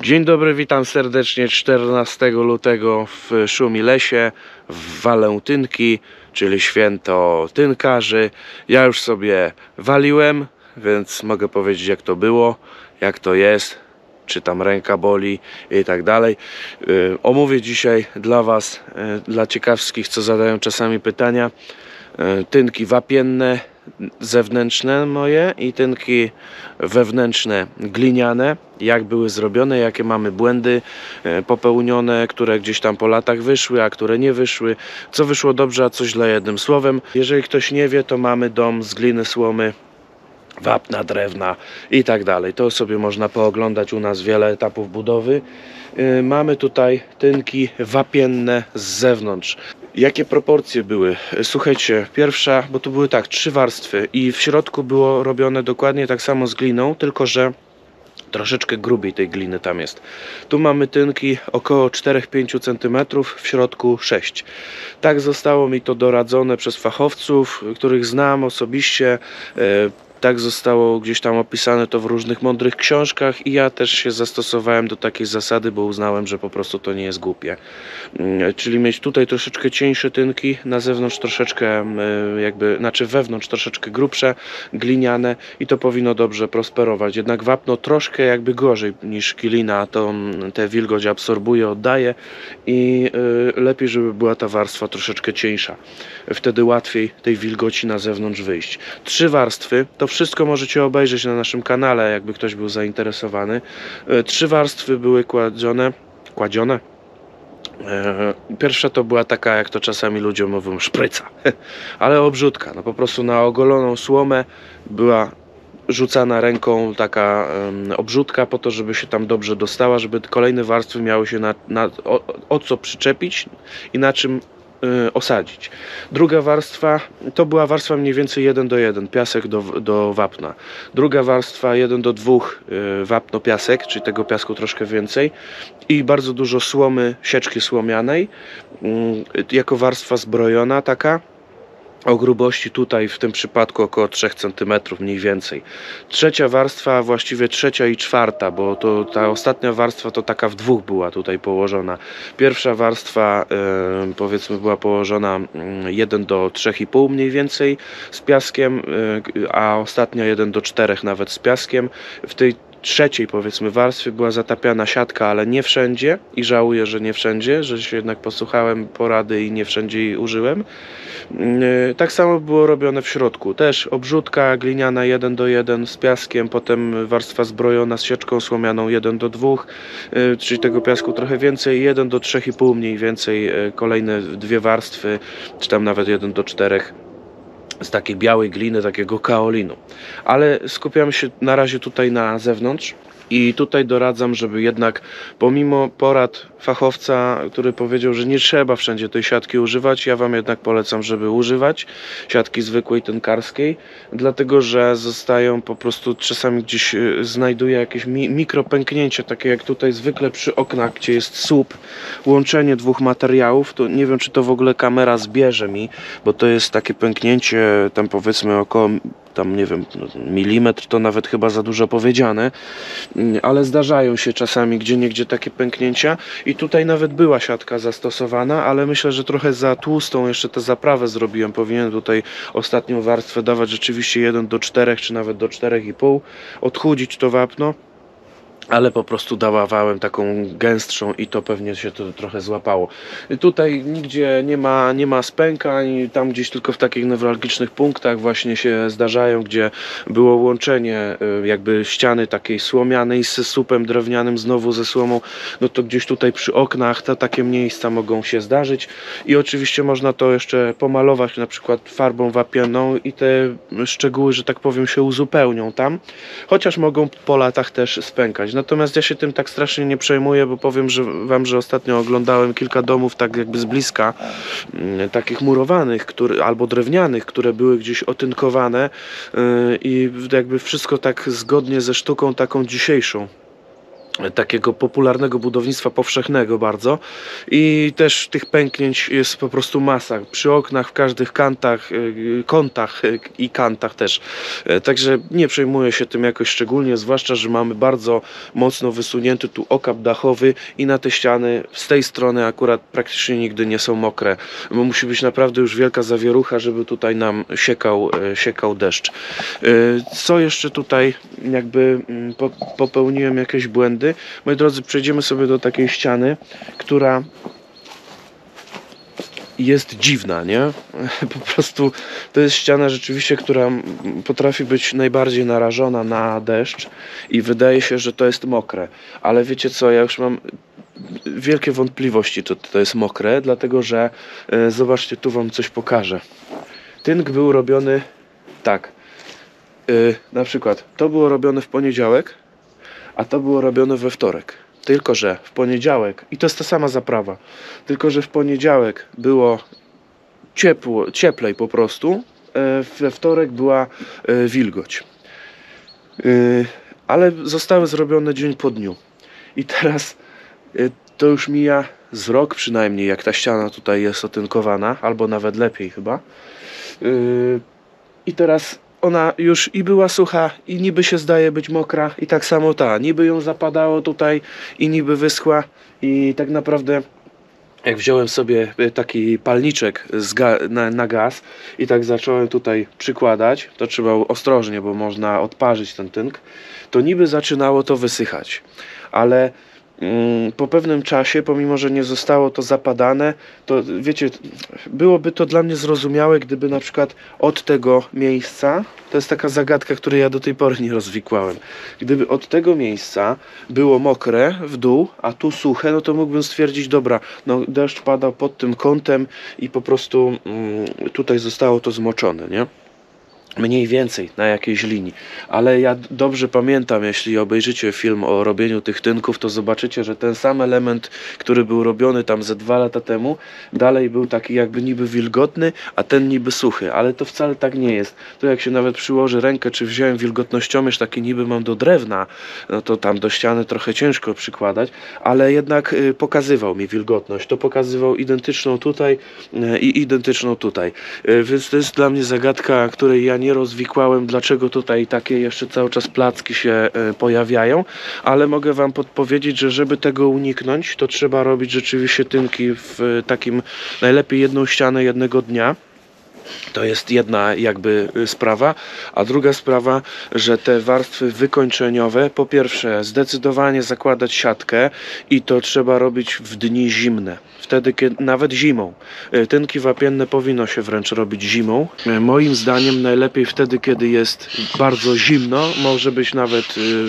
Dzień dobry, witam serdecznie 14 lutego w Szumilesie w Walentynki, czyli święto tynkarzy. Ja już sobie waliłem, więc mogę powiedzieć jak to było, jak to jest, czy tam ręka boli i tak dalej. Yy, Omówię dzisiaj dla Was, yy, dla ciekawskich, co zadają czasami pytania, yy, tynki wapienne, zewnętrzne moje i tynki wewnętrzne gliniane, jak były zrobione, jakie mamy błędy e, popełnione, które gdzieś tam po latach wyszły, a które nie wyszły, co wyszło dobrze, a co źle jednym słowem. Jeżeli ktoś nie wie, to mamy dom z gliny, słomy, wapna, drewna i tak dalej. To sobie można pooglądać u nas wiele etapów budowy. Yy, Mamy tutaj tynki wapienne z zewnątrz. Jakie proporcje były? Słuchajcie, pierwsza, bo tu były tak, trzy warstwy i w środku było robione dokładnie tak samo z gliną, tylko że troszeczkę grubiej tej gliny tam jest. Tu mamy tynki około 4-5 cm, w środku 6. Tak zostało mi to doradzone przez fachowców, których znam osobiście. Tak zostało gdzieś tam opisane to w różnych mądrych książkach i ja też się zastosowałem do takiej zasady, bo uznałem, że po prostu to nie jest głupie. Mm, Czyli mieć tutaj troszeczkę cieńsze tynki, na zewnątrz troszeczkę e, jakby, znaczy wewnątrz troszeczkę grubsze, gliniane i to powinno dobrze prosperować. Jednak wapno troszkę jakby gorzej niż kilina, to mm, tę wilgoć absorbuje, oddaje i y, lepiej, żeby była ta warstwa troszeczkę cieńsza. Wtedy łatwiej tej wilgoci na zewnątrz wyjść. Trzy warstwy, to wszystko możecie obejrzeć na naszym kanale, jakby ktoś był zainteresowany. Y, Trzy warstwy były kładzione, kładzione. E, Pierwsza to była taka, jak to czasami ludziom mówią, szpryca, ale obrzutka. No po prostu na ogoloną słomę była rzucana ręką taka obrzutka po to, żeby się tam dobrze dostała, żeby kolejne warstwy miały się na, na, o, o co przyczepić i na czym osadzić. Druga warstwa to była warstwa mniej więcej 1 do 1, piasek do, do wapna. Druga warstwa 1 do 2 y, wapno piasek, czyli tego piasku troszkę więcej i bardzo dużo słomy, sieczki słomianej mm, jako warstwa zbrojona taka o grubości tutaj w tym przypadku około 3 cm mniej więcej. Trzecia warstwa, właściwie trzecia i czwarta, bo to ta ostatnia warstwa to taka w dwóch była tutaj położona. Pierwsza warstwa e, powiedzmy była położona mm, 1 do 3,5 mniej więcej z piaskiem, e, a ostatnia 1 do 4 nawet z piaskiem. W tej trzeciej powiedzmy warstwie była zatapiana siatka, ale nie wszędzie i żałuję, że nie wszędzie, że się jednak posłuchałem porady i nie wszędzie jej użyłem. Yy, Tak samo było robione w środku. Też obrzutka gliniana 1 do 1 z piaskiem, potem warstwa zbrojona z sieczką słomianą 1 do 2, yy, czyli tego piasku trochę więcej, 1 do 3,5 mniej więcej, yy, kolejne dwie warstwy, czy tam nawet 1 do 4 z takiej białej gliny, takiego kaolinu. Ale skupiamy się na razie tutaj na zewnątrz. I tutaj doradzam, żeby jednak pomimo porad fachowca, który powiedział, że nie trzeba wszędzie tej siatki używać, ja Wam jednak polecam, żeby używać siatki zwykłej tynkarskiej, dlatego że zostają po prostu czasami gdzieś y, znajduje jakieś mi mikropęknięcie, takie jak tutaj zwykle przy oknach, gdzie jest słup, łączenie dwóch materiałów, to nie wiem czy to w ogóle kamera zbierze mi, bo to jest takie pęknięcie tam powiedzmy około tam nie wiem, no, milimetr to nawet chyba za dużo powiedziane, Mm, ale zdarzają się czasami gdzie niegdzie takie pęknięcia i tutaj nawet była siatka zastosowana, ale myślę, że trochę za tłustą jeszcze tę zaprawę zrobiłem. Powinien tutaj ostatnią warstwę dawać rzeczywiście 1 do 4 czy nawet do 4,5, odchudzić to wapno ale po prostu dawałem taką gęstszą i to pewnie się to trochę złapało. Tutaj nigdzie nie ma, nie ma spękań, tam gdzieś tylko w takich newralgicznych punktach właśnie się zdarzają, gdzie było łączenie y, jakby ściany takiej słomianej z słupem drewnianym znowu ze słomą, no to gdzieś tutaj przy oknach te takie miejsca mogą się zdarzyć i oczywiście można to jeszcze pomalować na przykład farbą wapienną i te szczegóły, że tak powiem się uzupełnią tam, chociaż mogą po latach też spękać. Natomiast ja się tym tak strasznie nie przejmuję, bo powiem że wam, że ostatnio oglądałem kilka domów tak jakby z bliska, mm, takich murowanych, który, albo drewnianych, które były gdzieś otynkowane yy, i jakby wszystko tak zgodnie ze sztuką taką dzisiejszą. Takiego popularnego budownictwa powszechnego bardzo. I też tych pęknięć jest po prostu masa. Przy oknach w każdych kantach, y, kątach y, i kantach też. E, także nie przejmuję się tym jakoś szczególnie zwłaszcza, że mamy bardzo mocno wysunięty tu okap dachowy i na te ściany z tej strony akurat praktycznie nigdy nie są mokre. Bo musi być naprawdę już wielka zawierucha, żeby tutaj nam siekał, e, siekał deszcz. E, co jeszcze tutaj jakby mm, po, popełniłem jakieś błędy Moi drodzy, przejdziemy sobie do takiej ściany, która jest dziwna, nie? Po prostu to jest ściana rzeczywiście, która potrafi być najbardziej narażona na deszcz i wydaje się, że to jest mokre. Ale wiecie co, ja już mam wielkie wątpliwości, to to jest mokre, dlatego że e, zobaczcie, tu wam coś pokażę. Tynk był robiony tak. E, na przykład to było robione w poniedziałek, a to było robione we wtorek. Tylko, że w poniedziałek, i to jest ta sama zaprawa, tylko, że w poniedziałek było ciepło, cieplej po prostu, e, we wtorek była e, wilgoć. E, Ale zostały zrobione dzień po dniu. I teraz to już mija z rok przynajmniej, jak ta ściana tutaj jest otynkowana, albo nawet lepiej chyba. I teraz ona już i była sucha, i niby się zdaje być mokra, i tak samo ta. Niby ją zapadało tutaj, i niby wyschła, i tak naprawdę. Jak wziąłem sobie y, taki palniczek ga- na, na gaz i tak zacząłem tutaj przykładać, to trzeba ostrożnie, bo można odparzyć ten tynk, to niby zaczynało to wysychać. Ale po pewnym czasie, pomimo że nie zostało to zapadane, to wiecie, byłoby to dla mnie zrozumiałe, gdyby na przykład od tego miejsca, to jest taka zagadka, której ja do tej pory nie rozwikłałem, gdyby od tego miejsca było mokre w dół, a tu suche, no to mógłbym stwierdzić, dobra, no deszcz padał pod tym kątem i po prostu mm, tutaj zostało to zmoczone, nie? Mniej więcej na jakiejś linii, ale ja dobrze pamiętam, jeśli obejrzycie film o robieniu tych tynków, to zobaczycie, że ten sam element, który był robiony tam ze dwa lata temu, dalej był taki jakby niby wilgotny, a ten niby suchy, ale to wcale tak nie jest. To jak się nawet przyłoży rękę, czy wziąłem wilgotnościomierz, taki niby mam do drewna, no to tam do ściany trochę ciężko przykładać, ale jednak y, pokazywał mi wilgotność. To pokazywał identyczną tutaj y, i identyczną tutaj. Y, Więc to jest dla mnie zagadka, której ja nie rozwikłałem, dlaczego tutaj takie jeszcze cały czas placki się y, pojawiają, ale mogę Wam podpowiedzieć, że żeby tego uniknąć, to trzeba robić rzeczywiście tynki w y, takim najlepiej jedną ścianę jednego dnia. To jest jedna jakby y, sprawa, a druga sprawa, że te warstwy wykończeniowe, po pierwsze zdecydowanie zakładać siatkę i to trzeba robić w dni zimne. Wtedy, kiedy, nawet zimą. Y, Tynki wapienne powinno się wręcz robić zimą. Y, Moim zdaniem najlepiej wtedy, kiedy jest bardzo zimno, może być nawet y,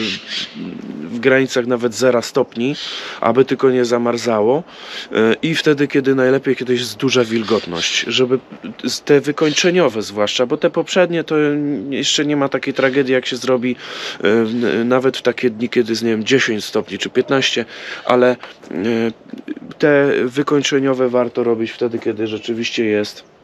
w granicach nawet 0 stopni, aby tylko nie zamarzało. Y, I wtedy, kiedy najlepiej, kiedy jest duża wilgotność, żeby te wykończeniowe zwłaszcza, bo te poprzednie to jeszcze nie ma takiej tragedii, jak się zrobi n- nawet w takie dni, kiedy jest, nie wiem, 10 stopni czy 15, ale y, te wykończeniowe warto robić wtedy, kiedy rzeczywiście jest e,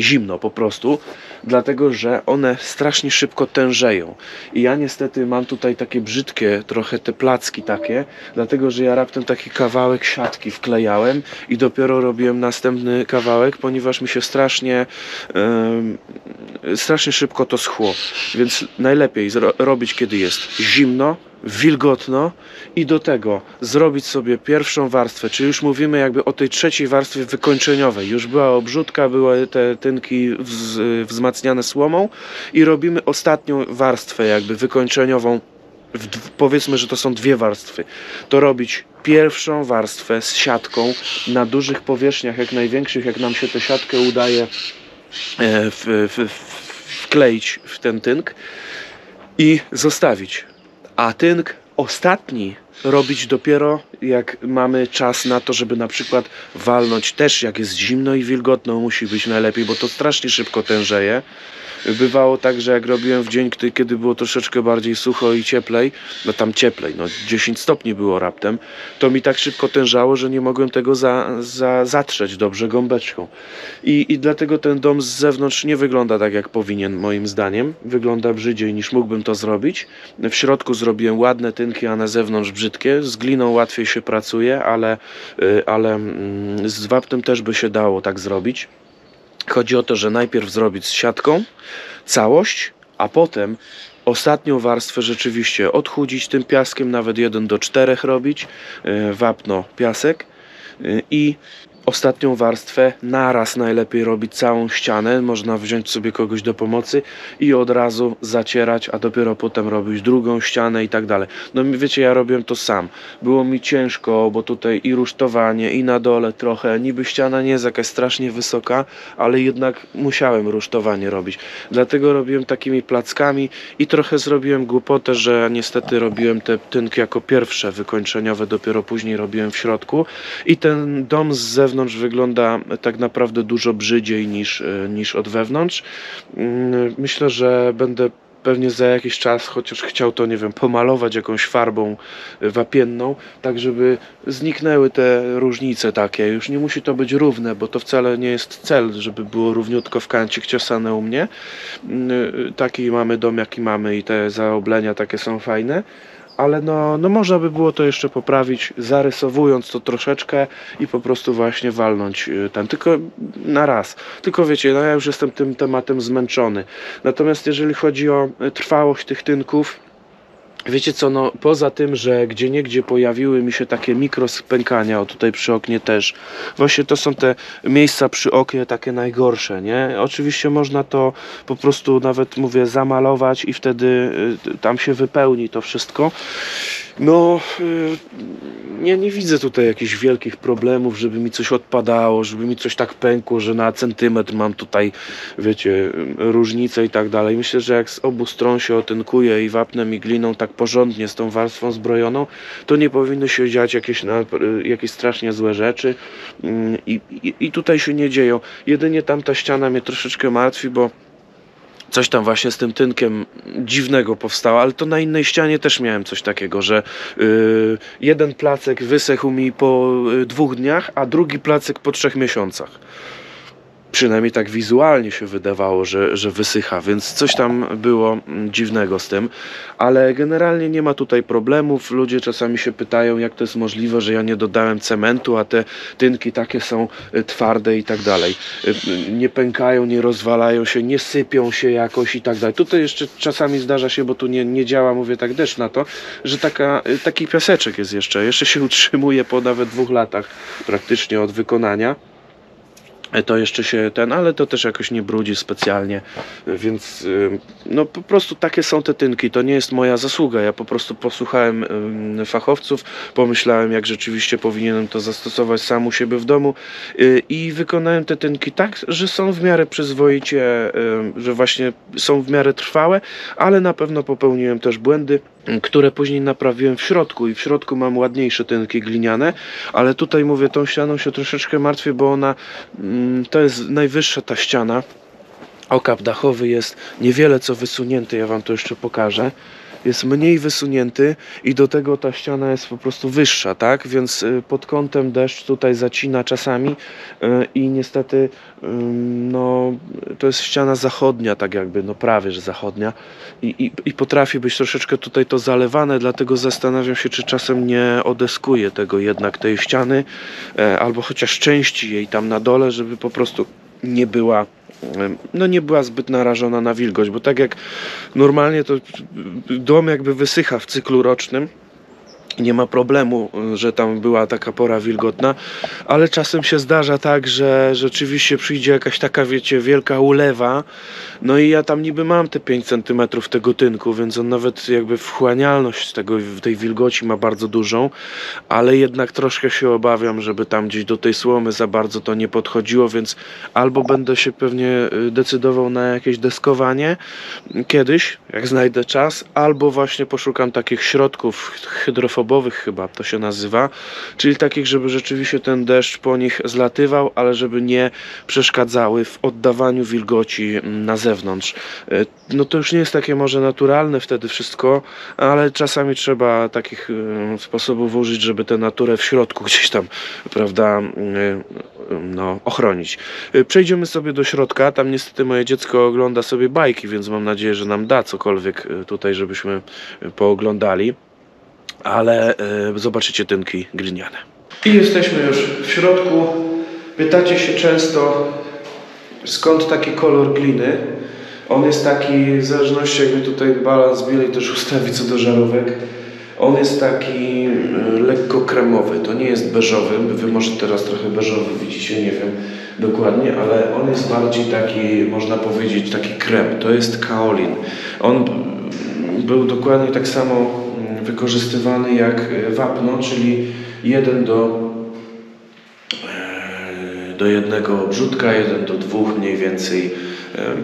zimno po prostu, dlatego że one strasznie szybko tężeją. I ja niestety mam tutaj takie brzydkie, trochę te placki takie, dlatego że ja raptem taki kawałek siatki wklejałem i dopiero robiłem następny kawałek, ponieważ mi się strasznie em, strasznie szybko to schło. Więc najlepiej robić, kiedy jest zimno, wilgotno i do tego zrobić sobie pierwszą warstwę, czyli już mówimy jakby o tej trzeciej warstwie wykończeniowej. Już była obrzutka, były te tynki wz, wzmacniane słomą i robimy ostatnią warstwę jakby wykończeniową. W, powiedzmy, że to są dwie warstwy. To robić pierwszą warstwę z siatką na dużych powierzchniach, jak największych, jak nam się tę siatkę udaje e, w, w, wkleić w ten tynk i zostawić. A tynk ostatni robić dopiero jak mamy czas na to, żeby na przykład walnąć też jak jest zimno i wilgotno musi być najlepiej, bo to strasznie szybko tężeje. Bywało tak, że jak robiłem w dzień, kiedy było troszeczkę bardziej sucho i cieplej, no tam cieplej, no 10 stopni było raptem, to mi tak szybko tężało, że nie mogłem tego za, za, zatrzeć dobrze gąbeczką. I, I dlatego ten dom z zewnątrz nie wygląda tak, jak powinien, moim zdaniem. Wygląda brzydziej niż mógłbym to zrobić. W środku zrobiłem ładne tynki, a na zewnątrz brzydkie. Z gliną łatwiej się pracuje, ale, y, ale mm, z wapnem też by się dało tak zrobić. Chodzi o to, że najpierw zrobić z siatką całość, a potem ostatnią warstwę rzeczywiście odchudzić tym piaskiem, nawet 1 do 4 robić, y, wapno, piasek y, i ostatnią warstwę naraz najlepiej robić całą ścianę, można wziąć sobie kogoś do pomocy i od razu zacierać, a dopiero potem robić drugą ścianę i tak dalej. No wiecie, ja robiłem to sam. Było mi ciężko, bo tutaj i rusztowanie, i na dole trochę. Niby ściana nie jest jakaś strasznie wysoka, ale jednak musiałem rusztowanie robić. Dlatego robiłem takimi plackami i trochę zrobiłem głupotę, że niestety robiłem te tynki jako pierwsze wykończeniowe, dopiero później robiłem w środku i ten dom z zewnątrz wygląda tak naprawdę dużo brzydziej niż, e, niż od wewnątrz. Mm, Myślę, że będę pewnie za jakiś czas, chociaż chciał to, nie wiem, pomalować jakąś farbą y, wapienną, tak żeby zniknęły te różnice takie. Już nie musi to być równe, bo to wcale nie jest cel, żeby było równiutko w kancik ciosane u mnie. Mm, y, Taki mamy dom, jaki mamy i te zaoblenia takie są fajne. Ale no, no można by było to jeszcze poprawić, zarysowując to troszeczkę i po prostu właśnie walnąć y, ten, tylko na raz. Tylko wiecie, no ja już jestem tym tematem zmęczony. Natomiast jeżeli chodzi o y, trwałość tych tynków, Wiecie co, no poza tym, że gdzie niegdzie pojawiły mi się takie mikrospękania, o tutaj przy oknie też, właśnie to są te miejsca przy oknie takie najgorsze, nie? Oczywiście można to po prostu nawet mówię zamalować i wtedy y, tam się wypełni to wszystko. No, y, nie, widzę tutaj jakichś wielkich problemów, żeby mi coś odpadało, żeby mi coś tak pękło, że na centymetr mam tutaj, wiecie, różnicę i tak dalej. Myślę, że jak z obu stron się otynkuje i wapnem i gliną tak porządnie z tą warstwą zbrojoną, to nie powinny się dziać jakieś, y, jakieś strasznie złe rzeczy Mm, i, i, i tutaj się nie dzieją. Jedynie tamta ściana mnie troszeczkę martwi, bo coś tam właśnie z tym tynkiem dziwnego powstało, ale to na innej ścianie też miałem coś takiego, że yy, jeden placek wysechł mi po y, dwóch dniach, a drugi placek po trzech miesiącach. Przynajmniej tak wizualnie się wydawało, że, że wysycha, więc coś tam było mm, dziwnego z tym, ale generalnie nie ma tutaj problemów. Ludzie czasami się pytają, jak to jest możliwe, że ja nie dodałem cementu, a te tynki takie są y, twarde i tak dalej. Y, Nie pękają, nie rozwalają się, nie sypią się jakoś i tak dalej. Tutaj jeszcze czasami zdarza się, bo tu nie, nie działa, mówię tak deszcz na to, że taka, y, taki piaseczek jest jeszcze, jeszcze się utrzymuje po nawet dwóch latach praktycznie od wykonania. To jeszcze się ten, ale to też jakoś nie brudzi specjalnie, więc y, no po prostu takie są te tynki, to nie jest moja zasługa, ja po prostu posłuchałem fachowców, pomyślałem jak rzeczywiście powinienem to zastosować sam u siebie w domu y, i wykonałem te tynki tak, że są w miarę przyzwoicie, że właśnie są w miarę trwałe, ale na pewno popełniłem też błędy, które później naprawiłem w środku i w środku mam ładniejsze tynki gliniane, ale tutaj mówię, tą ścianą się troszeczkę martwię, bo ona mm, to jest najwyższa ta ściana. Okap dachowy jest niewiele co wysunięty, ja wam to jeszcze pokażę. Jest mniej wysunięty i do tego ta ściana jest po prostu wyższa, tak? Więc y, pod kątem deszcz tutaj zacina czasami y, i niestety no, to jest ściana zachodnia, tak jakby, no prawie że zachodnia i, i, i potrafi być troszeczkę tutaj to zalewane, dlatego zastanawiam się, czy czasem nie odeskuję tego jednak tej ściany, e, albo chociaż części jej tam na dole, żeby po prostu nie była no nie była zbyt narażona na wilgoć, bo tak jak normalnie to dom jakby wysycha w cyklu rocznym nie ma problemu, że tam była taka pora wilgotna, ale czasem się zdarza tak, że rzeczywiście przyjdzie jakaś taka, wiecie, wielka ulewa, no i ja tam niby mam te 5 cm tego tynku, więc on nawet jakby wchłanialność tego, tej wilgoci ma bardzo dużą, ale jednak troszkę się obawiam, żeby tam gdzieś do tej słomy za bardzo to nie podchodziło, więc albo będę się pewnie y, decydował na jakieś deskowanie kiedyś, jak znajdę czas, albo właśnie poszukam takich środków hydrofobicznych, chyba to się nazywa, czyli takich, żeby rzeczywiście ten deszcz po nich zlatywał, ale żeby nie przeszkadzały w oddawaniu wilgoci mm, na zewnątrz. E, no to już nie jest takie może naturalne wtedy wszystko, ale czasami trzeba takich e, sposobów użyć, żeby tę naturę w środku gdzieś tam, prawda, e, no, ochronić. Przejdziemy sobie do środka, tam niestety moje dziecko ogląda sobie bajki, więc mam nadzieję, że nam da cokolwiek tutaj, żebyśmy pooglądali ale y, zobaczycie tynki gliniane. I jesteśmy już w środku. Pytacie się często, skąd taki kolor gliny. On jest taki, w zależności jakby tutaj balans bielej też ustawi co do żarówek, on jest taki y, lekko kremowy, to nie jest beżowy, wy może teraz trochę beżowy widzicie, nie wiem dokładnie, ale on jest bardziej taki, można powiedzieć, taki krem, to jest kaolin. On był dokładnie tak samo wykorzystywany jak e, wapno, czyli jeden do, e, do jednego brzutka, jeden do dwóch mniej więcej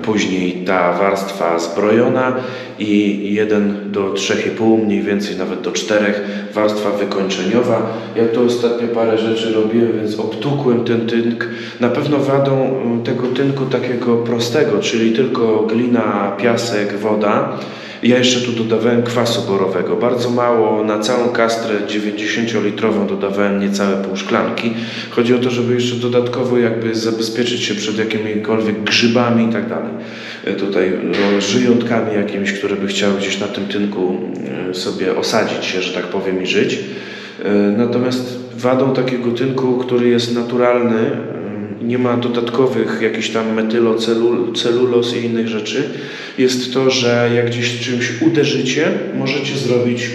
później ta warstwa zbrojona i jeden do trzech i pół, mniej więcej nawet do czterech warstwa wykończeniowa. Ja to ostatnio parę rzeczy robiłem, więc obtukłem ten tynk. Na pewno wadą tego tynku takiego prostego, czyli tylko glina, piasek, woda, ja jeszcze tu dodawałem kwasu borowego. Bardzo mało, na całą kastrę 90-litrową dodawałem niecałe pół szklanki. Chodzi o to, żeby jeszcze dodatkowo jakby zabezpieczyć się przed jakimikolwiek grzybami i tak dalej. E, tutaj no, żyjątkami jakimiś, które by chciały gdzieś na tym tynku e, sobie osadzić się, że tak powiem, i żyć. E, natomiast wadą takiego tynku, który jest naturalny, nie ma dodatkowych jakichś tam metylocelulos i innych rzeczy, jest to, że jak gdzieś czymś uderzycie, możecie zrobić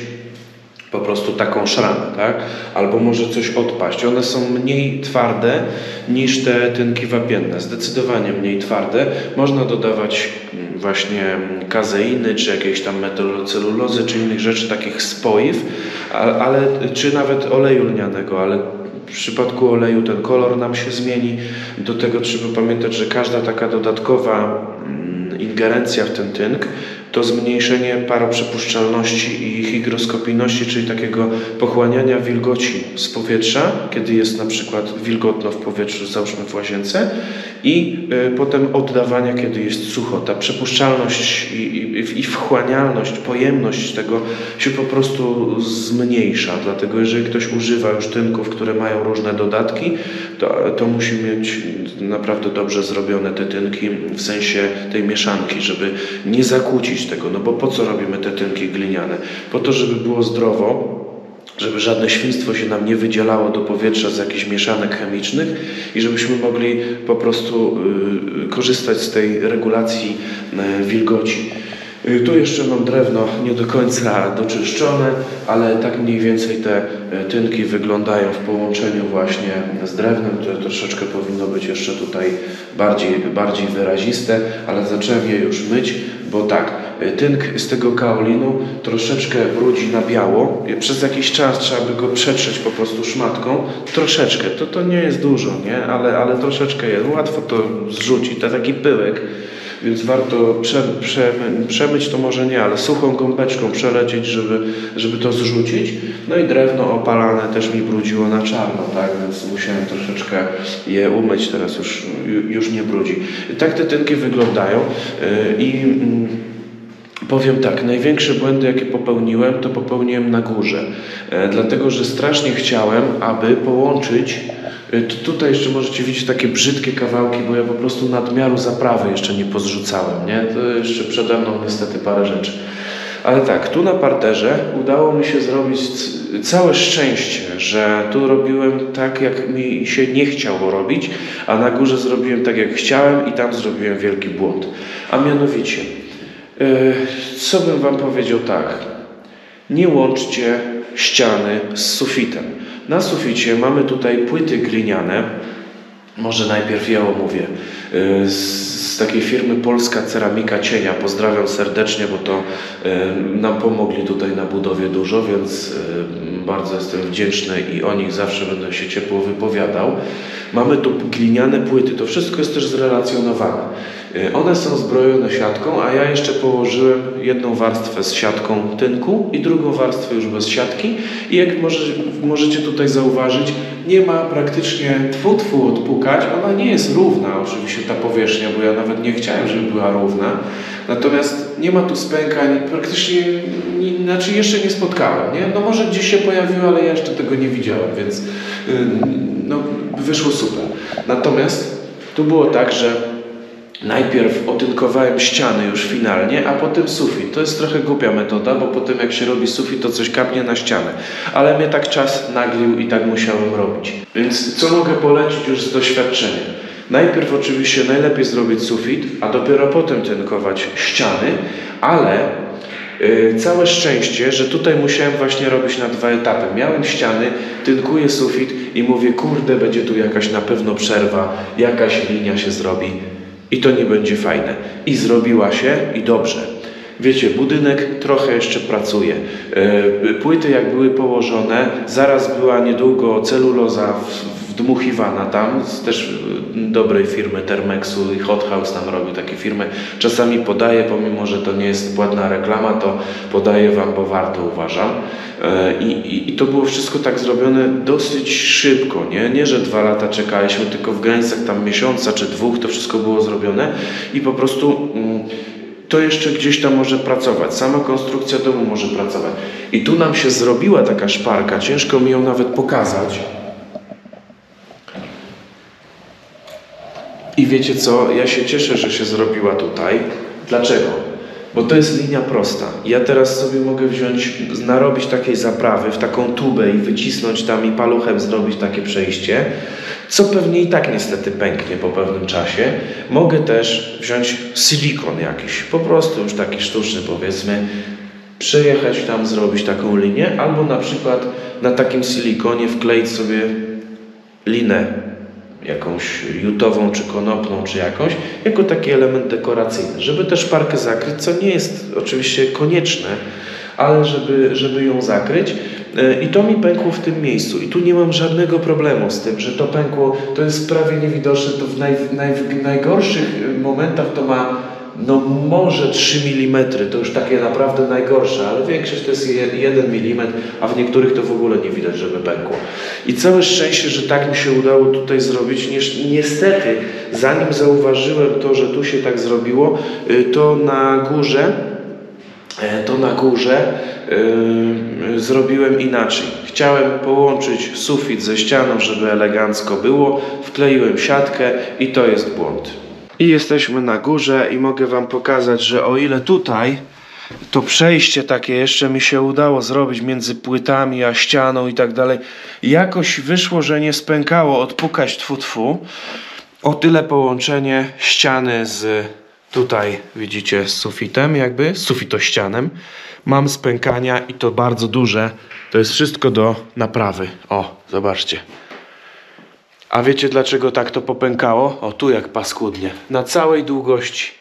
po prostu taką szramę, tak? Albo może coś odpaść. One są mniej twarde niż te tynki wapienne, zdecydowanie mniej twarde. Można dodawać mm, właśnie kazeiny, czy jakieś tam metylocelulozy, czy innych rzeczy, takich spoiw, ale, czy nawet oleju lnianego, ale w przypadku oleju ten kolor nam się zmieni. Do tego trzeba pamiętać, że każda taka dodatkowa mm, ingerencja w ten tynk to zmniejszenie paroprzepuszczalności i hygroskopijności, czyli takiego pochłaniania wilgoci z powietrza, kiedy jest na przykład wilgotno w powietrzu, załóżmy w łazience, i y, potem oddawania, kiedy jest sucho. Ta przepuszczalność i, i, i wchłanialność, pojemność tego się po prostu zmniejsza. Dlatego jeżeli ktoś używa już tynków, które mają różne dodatki, to, to musi mieć naprawdę dobrze zrobione te tynki w sensie tej mieszanki, żeby nie zakłócić tego. No bo po co robimy te tynki gliniane? Po to, żeby było zdrowo, żeby żadne świństwo się nam nie wydzielało do powietrza z jakichś mieszanek chemicznych i żebyśmy mogli po prostu y, korzystać z tej regulacji y, wilgoci. Y, tu jeszcze mam drewno nie do końca doczyszczone, ale tak mniej więcej te tynki wyglądają w połączeniu właśnie z drewnem. To troszeczkę powinno być jeszcze tutaj bardziej, bardziej wyraziste, ale zacząłem je już myć, bo tak, tynk z tego kaolinu troszeczkę brudzi na biało. Przez jakiś czas trzeba by go przetrzeć po prostu szmatką. Troszeczkę, to, to nie jest dużo, nie? Ale, ale troszeczkę jest. Łatwo to zrzucić, to taki pyłek. Więc warto prze, prze, przemyć to może nie, ale suchą gąbeczką przelecieć, żeby, żeby to zrzucić. No i drewno opalane też mi brudziło na czarno, tak? Więc musiałem troszeczkę je umyć, teraz już, już nie brudzi. Tak te tynki wyglądają y, i mm, Powiem tak, największe błędy, jakie popełniłem, to popełniłem na górze. E, dlatego, że strasznie chciałem, aby połączyć. E, tutaj jeszcze możecie widzieć takie brzydkie kawałki, bo ja po prostu nadmiaru zaprawy jeszcze nie pozrzucałem. Nie? To jeszcze przede mną niestety parę rzeczy. Ale tak, tu na parterze udało mi się zrobić całe szczęście, że tu robiłem tak, jak mi się nie chciało robić, a na górze zrobiłem tak, jak chciałem i tam zrobiłem wielki błąd. A mianowicie, co bym Wam powiedział tak? Nie łączcie ściany z sufitem. Na suficie mamy tutaj płyty gliniane. Może najpierw ja omówię. E, z takiej firmy Polska Ceramika Cienia. Pozdrawiam serdecznie, bo to e, nam pomogli tutaj na budowie dużo, więc bardzo jestem wdzięczny i o nich zawsze będę się ciepło wypowiadał. Mamy tu gliniane płyty. To wszystko jest też zrelacjonowane. Y, One są zbrojone siatką, a ja jeszcze położyłem jedną warstwę z siatką tynku i drugą warstwę już bez siatki. I jak może, możecie tutaj zauważyć, nie ma praktycznie tfu tfu odpukać. Ona nie jest równa, oczywiście ta powierzchnia, bo ja nawet nie chciałem, żeby była równa. Natomiast nie ma tu spękań, praktycznie, nie, znaczy jeszcze nie spotkałem, nie? No może gdzieś się pojawiło, ale ja jeszcze tego nie widziałem, więc yy, no, wyszło super. Natomiast tu było tak, że najpierw otynkowałem ściany już finalnie, a potem sufit. To jest trochę głupia metoda, bo potem jak się robi sufit, to coś kapnie na ścianę. Ale mnie tak czas naglił i tak musiałem robić. Więc co mogę polecić już z doświadczenia? Najpierw oczywiście najlepiej zrobić sufit, a dopiero potem tynkować ściany, ale Yy, całe szczęście, że tutaj musiałem właśnie robić na dwa etapy. Miałem ściany, tynkuję sufit i mówię, kurde, będzie tu jakaś na pewno przerwa, jakaś linia się zrobi i to nie będzie fajne. I zrobiła się i dobrze. Wiecie, budynek trochę jeszcze pracuje. Yy, Płyty jak były położone, zaraz była niedługo celuloza w- wdmuchiwana tam, z też yy, dobrej firmy Termexu i Hot House tam robił takie firmy. Czasami podaję, pomimo że to nie jest płatna reklama, to podaję Wam, bo warto uważam. Yy, I, i, I to było wszystko tak zrobione dosyć szybko, nie? Nie, że dwa lata czekaliśmy, tylko w granicach tam miesiąca czy dwóch to wszystko było zrobione i po prostu mm, to jeszcze gdzieś tam może pracować. Sama konstrukcja domu może pracować. I tu nam się zrobiła taka szparka, ciężko mi ją nawet pokazać. I wiecie co? Ja się cieszę, że się zrobiła tutaj. Dlaczego? Bo to jest linia prosta. Ja teraz sobie mogę wziąć, narobić takiej zaprawy w taką tubę i wycisnąć tam i paluchem zrobić takie przejście, co pewnie i tak niestety pęknie po pewnym czasie. Mogę też wziąć silikon jakiś, po prostu już taki sztuczny powiedzmy, przejechać tam, zrobić taką linię, albo na przykład na takim silikonie wkleić sobie linę jakąś jutową, czy konopną, czy jakąś, jako taki element dekoracyjny, żeby tę szparkę zakryć, co nie jest oczywiście konieczne, ale żeby, żeby ją zakryć. E, I to mi pękło w tym miejscu. I tu nie mam żadnego problemu z tym, że to pękło, to jest prawie niewidoczne, to w, naj, naj, najgorszych momentach to ma no może 3 mm, to już takie naprawdę najgorsze, ale większość to jest 1 mm, a w niektórych to w ogóle nie widać, żeby pękło. I całe szczęście, że tak mi się udało tutaj zrobić. Niestety, zanim zauważyłem to, że tu się tak zrobiło, y, to na górze E, to na górze y, zrobiłem inaczej. Chciałem połączyć sufit ze ścianą, żeby elegancko było. Wkleiłem siatkę i to jest błąd. I jesteśmy na górze i mogę Wam pokazać, że o ile tutaj to przejście takie jeszcze mi się udało zrobić między płytami a ścianą i tak dalej, jakoś wyszło, że nie spękało odpukać tfu tfu. O tyle połączenie ściany z tutaj widzicie z sufitem jakby, z sufitościanem. Mam spękania i to bardzo duże. To jest wszystko do naprawy. O, zobaczcie. A wiecie dlaczego tak to popękało? O, tu jak paskudnie. Na całej długości.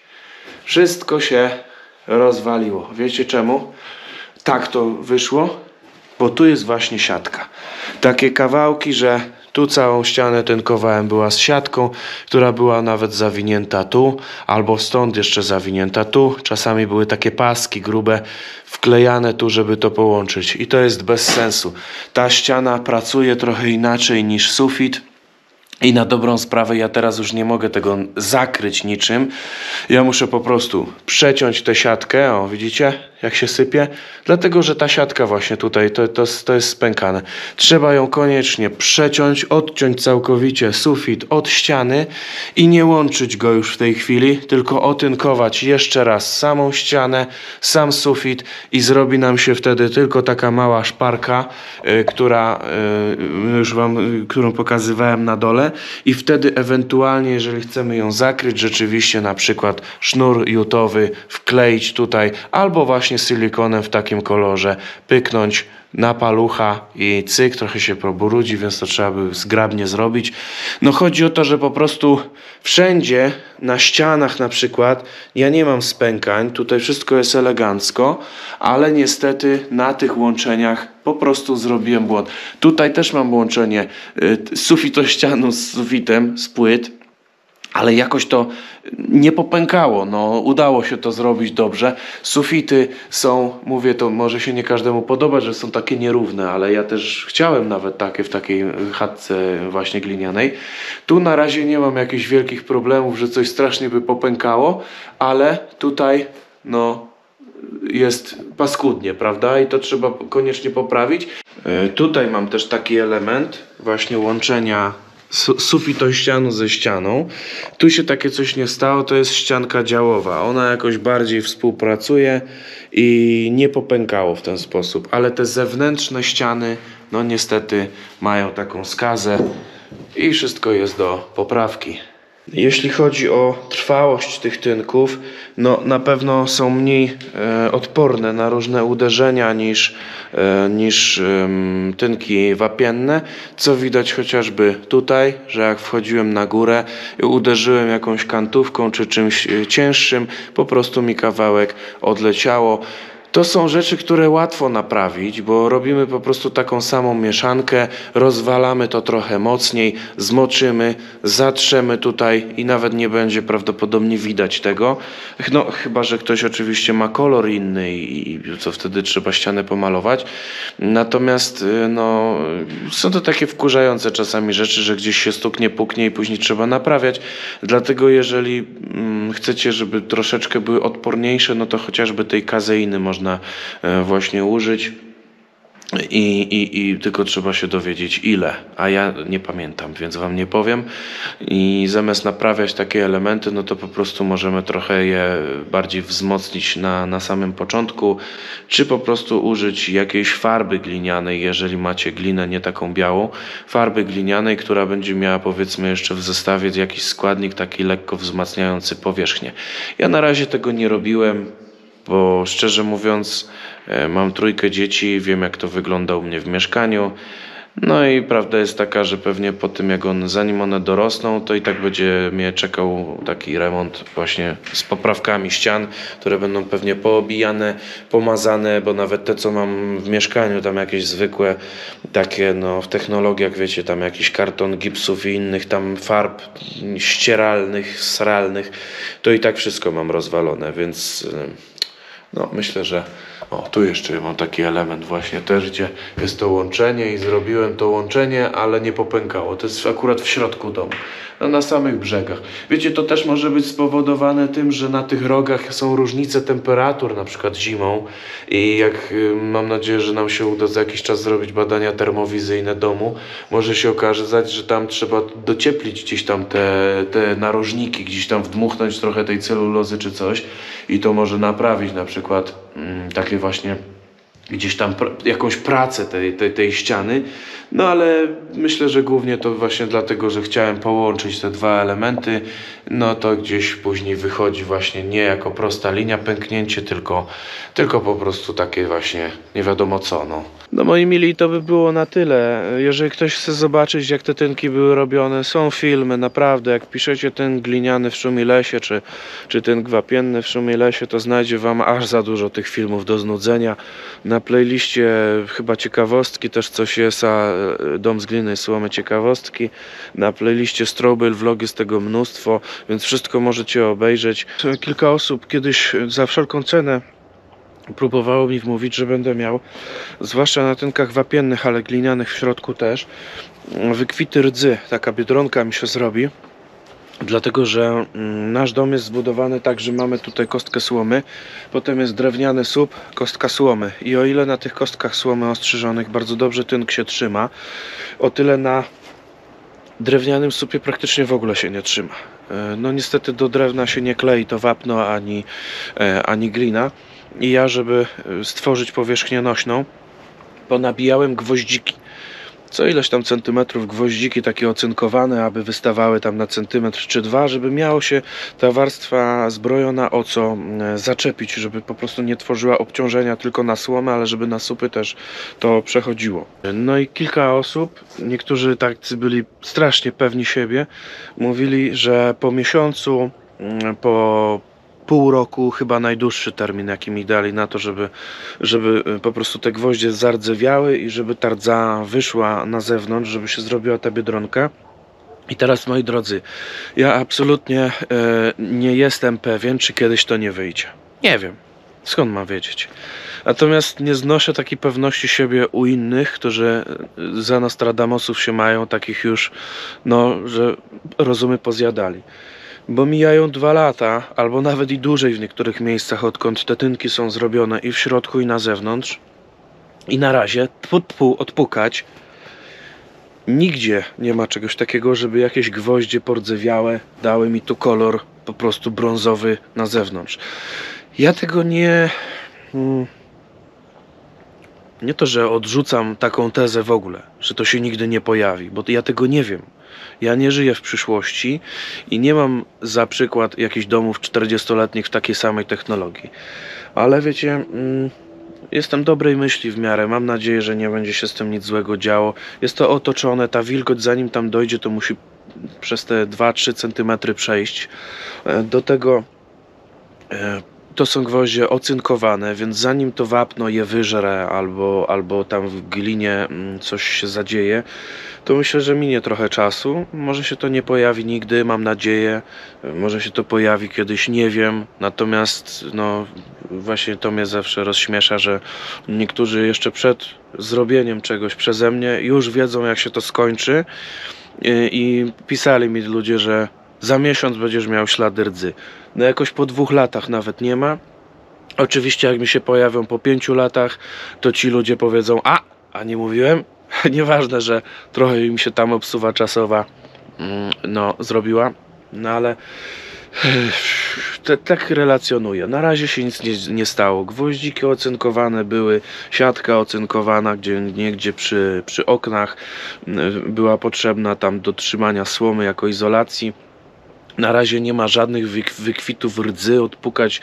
Wszystko się rozwaliło. Wiecie czemu? Tak to wyszło, bo tu jest właśnie siatka. Takie kawałki, że tu całą ścianę tynkowałem była z siatką, która była nawet zawinięta tu, albo stąd jeszcze zawinięta tu. Czasami były takie paski grube, wklejane tu, żeby to połączyć. I to jest bez sensu. Ta ściana pracuje trochę inaczej niż sufit. I na dobrą sprawę ja teraz już nie mogę tego zakryć niczym. Ja muszę po prostu przeciąć tę siatkę. O, widzicie, jak się sypie? Dlatego, że ta siatka właśnie tutaj, to, to, to jest spękane. Trzeba ją koniecznie przeciąć, odciąć całkowicie sufit od ściany i nie łączyć go już w tej chwili, tylko otynkować jeszcze raz samą ścianę, sam sufit i zrobi nam się wtedy tylko taka mała szparka, y, która y, już wam, y, którą pokazywałem na dole i wtedy ewentualnie, jeżeli chcemy ją zakryć, rzeczywiście na przykład sznur jutowy wkleić tutaj albo właśnie silikonem w takim kolorze, pyknąć na palucha i cyk, trochę się pobrudzi, więc to trzeba by zgrabnie zrobić. No chodzi o to, że po prostu wszędzie, na ścianach na przykład, ja nie mam spękań, tutaj wszystko jest elegancko, ale niestety na tych łączeniach po prostu zrobiłem błąd. Tutaj też mam łączenie y, sufitościanu z sufitem, z płyt, ale jakoś to nie popękało. No, udało się to zrobić dobrze. Sufity są, mówię to może się nie każdemu podobać, że są takie nierówne, ale ja też chciałem nawet takie w takiej chatce właśnie glinianej. Tu na razie nie mam jakichś wielkich problemów, że coś strasznie by popękało, ale tutaj no jest paskudnie, prawda? I to trzeba koniecznie poprawić. E, Tutaj mam też taki element właśnie łączenia su- sufitu ścianu ze ścianą. Tu się takie coś nie stało, to jest ścianka działowa. Ona jakoś bardziej współpracuje i nie popękało w ten sposób, ale te zewnętrzne ściany, no niestety mają taką skazę i wszystko jest do poprawki. Jeśli chodzi o trwałość tych tynków, no na pewno są mniej e, odporne na różne uderzenia niż, e, niż tynki wapienne, co widać chociażby tutaj, że jak wchodziłem na górę i uderzyłem jakąś kantówką czy czymś e, cięższym, po prostu mi kawałek odleciało. To są rzeczy, które łatwo naprawić, bo robimy po prostu taką samą mieszankę, rozwalamy to trochę mocniej, zmoczymy, zatrzemy tutaj i nawet nie będzie prawdopodobnie widać tego. No, chyba, że ktoś oczywiście ma kolor inny i, i co wtedy trzeba ścianę pomalować. Natomiast y, no, są to takie wkurzające czasami rzeczy, że gdzieś się stuknie, puknie i później trzeba naprawiać. Dlatego jeżeli mm, chcecie, żeby troszeczkę były odporniejsze, no to chociażby tej kazeiny można e, właśnie użyć. I, i, I tylko trzeba się dowiedzieć ile, a ja nie pamiętam, więc wam nie powiem. I zamiast naprawiać takie elementy, no to po prostu możemy trochę je bardziej wzmocnić na, na samym początku, czy po prostu użyć jakiejś farby glinianej, jeżeli macie glinę nie taką białą, farby glinianej, która będzie miała powiedzmy jeszcze w zestawie jakiś składnik taki lekko wzmacniający powierzchnię. Ja na razie tego nie robiłem, bo szczerze mówiąc, e, mam trójkę dzieci, wiem jak to wygląda u mnie w mieszkaniu. No i prawda jest taka, że pewnie po tym jak on, zanim one dorosną, to i tak będzie mnie czekał taki remont właśnie z poprawkami ścian, które będą pewnie poobijane, pomazane, bo nawet te co mam w mieszkaniu, tam jakieś zwykłe takie no w technologiach, wiecie, tam jakiś karton gipsów i innych tam farb ścieralnych, sralnych, to i tak wszystko mam rozwalone, więc y, no, myślę, że o, tu jeszcze mam taki element właśnie też, gdzie jest to łączenie i zrobiłem to łączenie, ale nie popękało. To jest akurat w środku domu, no, na samych brzegach. Wiecie, to też może być spowodowane tym, że na tych rogach są różnice temperatur, na przykład zimą i jak y, mam nadzieję, że nam się uda za jakiś czas zrobić badania termowizyjne domu, może się okazać, że tam trzeba docieplić gdzieś tam te, te narożniki, gdzieś tam wdmuchnąć trochę tej celulozy czy coś i to może naprawić na przykład mm, takie właśnie gdzieś tam pr- jakąś pracę tej, tej, tej ściany. No ale myślę, że głównie to właśnie dlatego, że chciałem połączyć te dwa elementy, no to gdzieś później wychodzi właśnie nie jako prosta linia pęknięcie, tylko, tylko po prostu takie właśnie nie wiadomo co. No. no moi mili, to by było na tyle. Jeżeli ktoś chce zobaczyć jak te tynki były robione, są filmy, naprawdę. Jak piszecie ten gliniany w Szumilesie, czy, czy ten gwapienny w Szumilesie, to znajdzie wam aż za dużo tych filmów do znudzenia. Na playliście chyba ciekawostki też coś jest, a Dom z gliny i słomy ciekawostki. Na playliście Strobel vlog jest tego mnóstwo, więc wszystko możecie obejrzeć. Kilka osób kiedyś za wszelką cenę próbowało mi wmówić, że będę miał, zwłaszcza na tynkach wapiennych, ale glinianych w środku też, wykwity rdzy. Taka biedronka mi się zrobi. Dlatego, że mm, nasz dom jest zbudowany tak, że mamy tutaj kostkę słomy, potem jest drewniany słup, kostka słomy. I o ile na tych kostkach słomy ostrzyżonych bardzo dobrze tynk się trzyma, o tyle na drewnianym słupie praktycznie w ogóle się nie trzyma. E, No niestety do drewna się nie klei to wapno ani, e, ani glina. I ja, żeby e, stworzyć powierzchnię nośną, ponabijałem gwoździki. Co ileś tam centymetrów gwoździki takie ocynkowane, aby wystawały tam na centymetr czy dwa, żeby miało się ta warstwa zbrojona o co mm, zaczepić, żeby po prostu nie tworzyła obciążenia tylko na słomę, ale żeby na supy też to przechodziło. No i kilka osób, niektórzy tacy byli strasznie pewni siebie, mówili, że po miesiącu, mm, po pół roku, chyba najdłuższy termin, jaki mi dali na to, żeby, żeby y, po prostu te gwoździe zardzewiały i żeby ta rdza wyszła na zewnątrz, żeby się zrobiła ta biedronka. I teraz, moi drodzy, ja absolutnie e, nie jestem pewien, czy kiedyś to nie wyjdzie. Nie wiem. Skąd mam wiedzieć? Natomiast nie znoszę takiej pewności siebie u innych, którzy e, za Nostradamosów się mają, takich już, no, że rozumy pozjadali. Bo mijają dwa lata, albo nawet i dłużej w niektórych miejscach, odkąd te tynki są zrobione i w środku, i na zewnątrz. I na razie, tfu, tfu, odpukać, nigdzie nie ma czegoś takiego, żeby jakieś gwoździe pordzewiałe dały mi tu kolor po prostu brązowy na zewnątrz. Ja tego nie. mm, Nie to, że odrzucam taką tezę w ogóle, że to się nigdy nie pojawi, bo ja tego nie wiem. Ja nie żyję w przyszłości i nie mam za przykład jakichś domów 40-letnich w takiej samej technologii. Ale wiecie, mm, jestem dobrej myśli w miarę. Mam nadzieję, że nie będzie się z tym nic złego działo. Jest to otoczone, ta wilgoć zanim tam dojdzie, to musi przez te 2-3 cm przejść. E, Do tego e, to są gwoździe ocynkowane, więc zanim to wapno je wyżre albo, albo tam w glinie mm, coś się zadzieje, to myślę, że minie trochę czasu. Może się to nie pojawi nigdy, mam nadzieję. Może się to pojawi kiedyś, nie wiem. Natomiast no właśnie to mnie zawsze rozśmiesza, że niektórzy jeszcze przed zrobieniem czegoś przeze mnie już wiedzą jak się to skończy i pisali mi ludzie, że za miesiąc będziesz miał ślady rdzy. No jakoś po dwóch latach nawet nie ma. Oczywiście jak mi się pojawią po pięciu latach, to ci ludzie powiedzą, a, a nie mówiłem? Nieważne, że trochę mi się tam obsuwa czasowa mm, no, zrobiła, no ale tak relacjonuję. Na razie się nic nie, nie stało. Gwoździki ocynkowane były, siatka ocynkowana, gdzie niegdzie przy, przy oknach mm, była potrzebna tam do trzymania słomy jako izolacji. Na razie nie ma żadnych wyk- wykwitów rdzy, odpukać.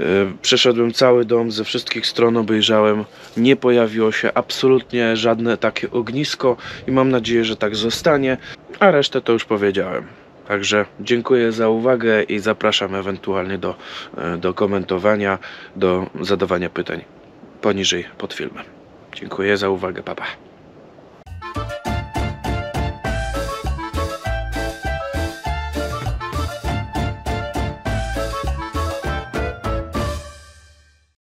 e, Przeszedłem cały dom, ze wszystkich stron obejrzałem. Nie pojawiło się absolutnie żadne takie ognisko i mam nadzieję, że tak zostanie. A resztę to już powiedziałem. Także dziękuję za uwagę i zapraszam ewentualnie do, e, do komentowania, do zadawania pytań poniżej pod filmem. Dziękuję za uwagę, papa.